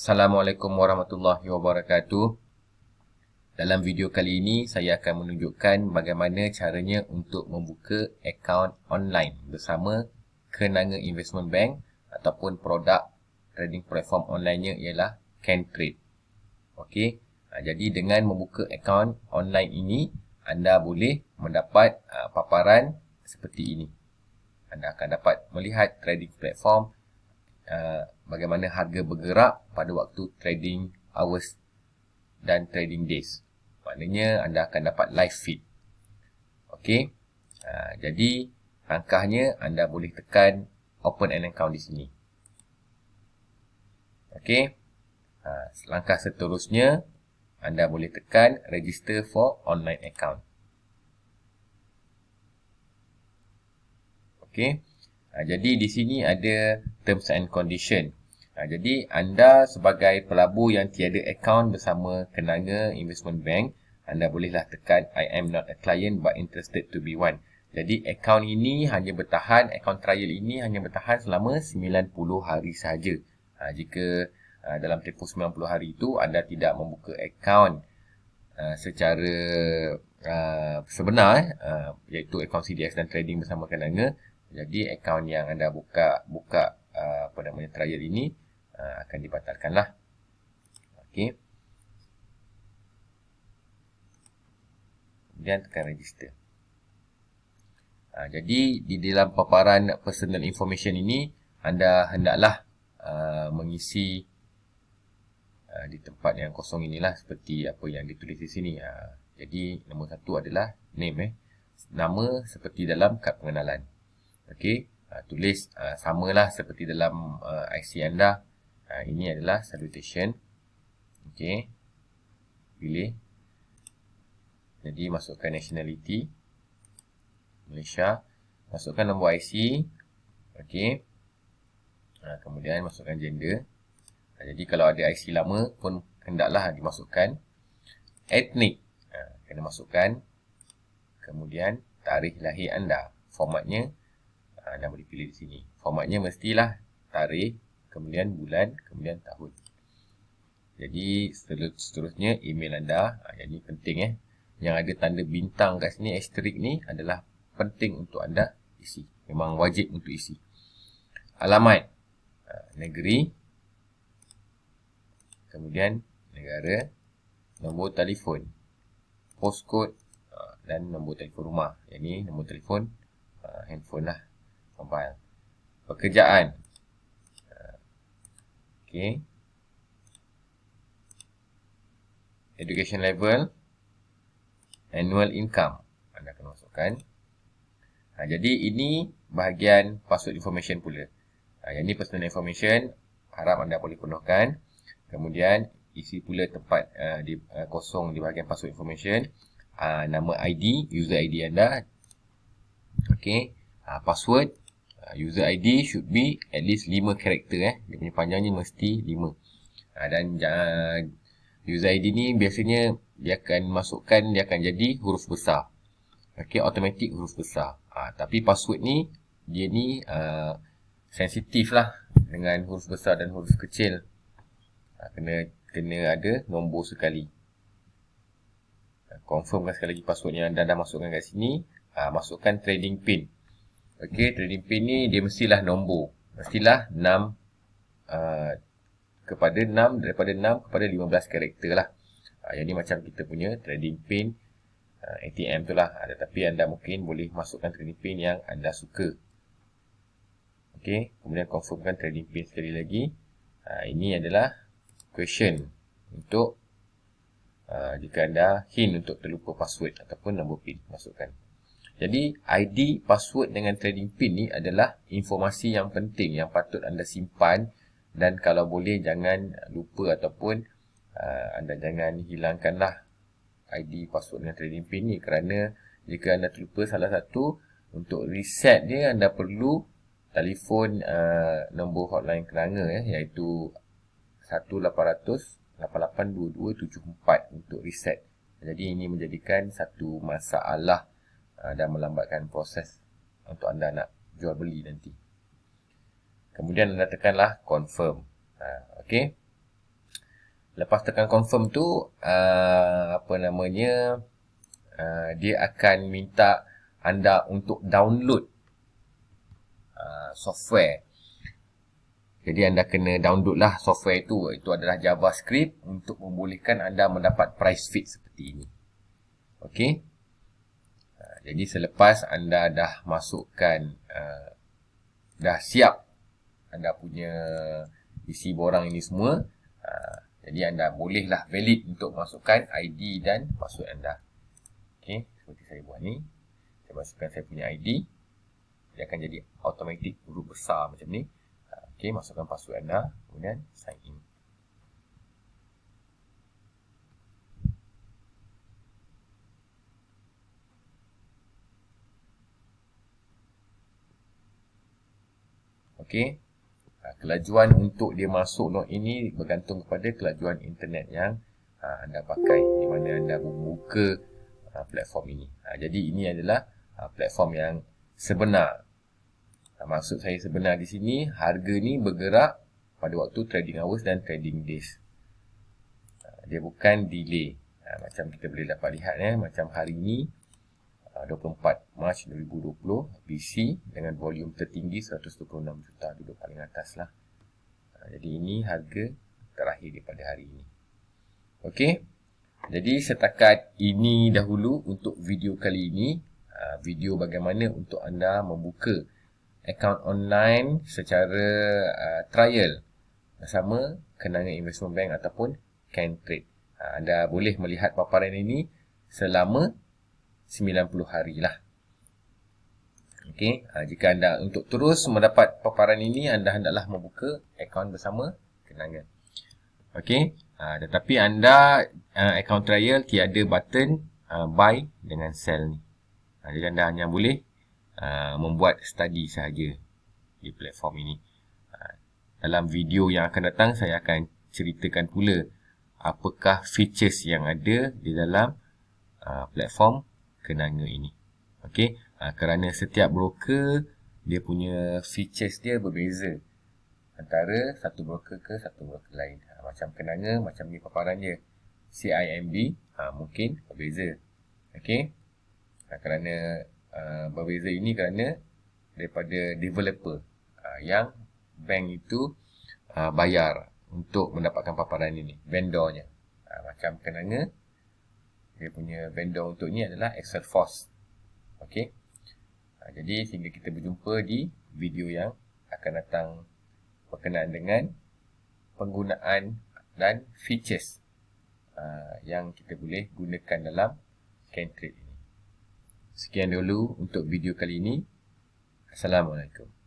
Assalamualaikum warahmatullahi wabarakatuh. Dalam video kali ini saya akan menunjukkan bagaimana caranya untuk membuka akaun online bersama Kenanga Investment Bank ataupun produk trading platform online-nya ialah CanTrade. Okey, ha, jadi dengan membuka akaun online ini anda boleh mendapat uh, paparan seperti ini. Anda akan dapat melihat trading platform uh, bagaimana harga bergerak pada waktu trading hours dan trading days. Maknanya anda akan dapat live feed. Okey. Uh, jadi langkahnya anda boleh tekan open an account di sini. Okey. Uh, langkah seterusnya anda boleh tekan register for online account. Okey. Ha, jadi di sini ada terms and condition. Ha, jadi anda sebagai pelabur yang tiada akaun bersama Kenanga Investment Bank, anda bolehlah tekan I am not a client but interested to be one. Jadi akaun ini hanya bertahan, akaun trial ini hanya bertahan selama 90 hari sahaja. Ha, jika ha, dalam tempoh 90 hari itu anda tidak membuka akaun uh, secara uh, sebenar, uh, iaitu akaun CDX dan trading bersama Kenanga, jadi akaun yang anda buka buka uh, apa namanya trial ini uh, akan dibatalkanlah. Okey. Kemudian tekan register. Uh, jadi di dalam paparan personal information ini anda hendaklah uh, mengisi uh, di tempat yang kosong inilah seperti apa yang ditulis di sini. Uh, jadi nombor satu adalah name eh. Nama seperti dalam kad pengenalan. Okey, uh, tulis uh, samalah seperti dalam uh, IC anda. Uh, ini adalah salutation. Okey. Pilih. Jadi masukkan nationality Malaysia. Masukkan nombor IC. Okey. Uh, kemudian masukkan gender. Uh, jadi kalau ada IC lama pun hendaklah dimasukkan. Etnik. Uh, kena masukkan. Kemudian tarikh lahir anda. Formatnya Ha, anda boleh pilih di sini. Formatnya mestilah tarikh, kemudian bulan, kemudian tahun. Jadi seterusnya email anda. Ha, yang ini penting eh. Yang ada tanda bintang kat sini, asterik ni adalah penting untuk anda isi. Memang wajib untuk isi. Alamat. Ha, negeri. Kemudian negara. Nombor telefon. Postcode. Dan nombor telefon rumah. Yang ini nombor telefon handphone lah mobile. Pekerjaan. Okay. Education level. Annual income. Anda akan masukkan. Ha, jadi ini bahagian password information pula. Ha, yang ini personal information. Harap anda boleh penuhkan. Kemudian isi pula tempat uh, di, uh, kosong di bahagian password information. Uh, nama ID, user ID anda. Okay. Uh, password. Uh, user ID should be at least 5 karakter eh. Dia punya panjangnya mesti 5. Uh, dan uh, user ID ni biasanya dia akan masukkan dia akan jadi huruf besar. Okey, automatic huruf besar. Uh, tapi password ni dia ni uh, sensitif lah dengan huruf besar dan huruf kecil. Uh, kena kena ada nombor sekali. Confirmkan sekali lagi password yang anda dah masukkan kat sini. Uh, masukkan trading pin. Okey, trading pin ni dia mestilah nombor. Mestilah 6 uh, kepada 6 daripada 6 kepada 15 karakter lah. Uh, yang ni macam kita punya trading pin uh, ATM tu lah. Uh, tetapi anda mungkin boleh masukkan trading pin yang anda suka. Okey, kemudian confirmkan trading pin sekali lagi. Uh, ini adalah question untuk uh, jika anda hint untuk terlupa password ataupun nombor pin masukkan. Jadi ID, password dengan trading pin ni adalah informasi yang penting yang patut anda simpan. Dan kalau boleh jangan lupa ataupun uh, anda jangan hilangkanlah ID, password dengan trading pin ni. Kerana jika anda terlupa salah satu untuk reset dia anda perlu telefon uh, nombor hotline kerana ya, iaitu 1800 882274 untuk reset. Jadi ini menjadikan satu masalah uh, dan melambatkan proses untuk anda nak jual beli nanti. Kemudian anda tekanlah confirm. Uh, okay. Lepas tekan confirm tu, uh, apa namanya, uh, dia akan minta anda untuk download uh, software. Jadi anda kena download lah software itu. Itu adalah JavaScript untuk membolehkan anda mendapat price feed seperti ini. Okey. Uh, jadi selepas anda dah masukkan, uh, dah siap anda punya isi borang ini semua. Uh, jadi anda bolehlah valid untuk masukkan ID dan password anda. Okey, seperti saya buat ni. Saya masukkan saya punya ID. Dia akan jadi automatic huruf besar macam ni. Okey, masukkan password anda. Kemudian sign in. Okey. Ha, kelajuan untuk dia masuk log ini bergantung kepada kelajuan internet yang ha, anda pakai di mana anda membuka ha, platform ini. Jadi ini adalah platform yang sebenar maksud saya sebenar di sini harga ni bergerak pada waktu trading hours dan trading days dia bukan delay macam kita boleh dapat lihat ya macam hari ini 24 ha, Mac 2020 BC dengan volume tertinggi 126 juta duduk paling atas lah jadi ini harga terakhir daripada hari ini ok jadi setakat ini dahulu untuk video kali ini video bagaimana untuk anda membuka account online secara trial bersama kenangan investment bank ataupun Cantrade. Uh, anda boleh melihat paparan ini selama 90 hari lah. Okay. Uh, jika anda untuk terus mendapat paparan ini, anda hendaklah membuka account bersama kenangan. Okay. Uh, tetapi anda uh, account trial tiada button uh, buy dengan sell ni. Uh, jadi anda hanya boleh Uh, membuat study sahaja di platform ini. Uh, dalam video yang akan datang, saya akan ceritakan pula apakah features yang ada di dalam uh, platform kenanga ini. Okay, uh, kerana setiap broker dia punya features dia berbeza antara satu broker ke satu broker lain. Uh, macam kenanga, macam ni paparan dia. CIMB uh, mungkin berbeza. Okay, uh, kerana Uh, berbeza ini kerana daripada developer uh, yang bank itu uh, bayar untuk mendapatkan paparan ini vendornya uh, macam kenanga dia punya vendor untuk ni adalah Excel Force okey uh, jadi sehingga kita berjumpa di video yang akan datang berkenaan dengan penggunaan dan features uh, yang kita boleh gunakan dalam Cantrade ini Sekian dulu untuk video kali ini. Assalamualaikum.